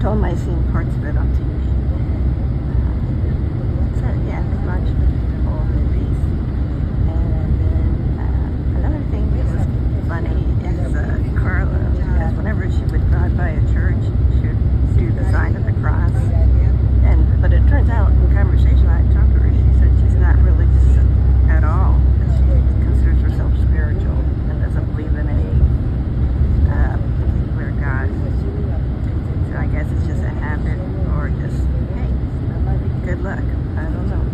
told him I seen parts of it on TV. 来到这儿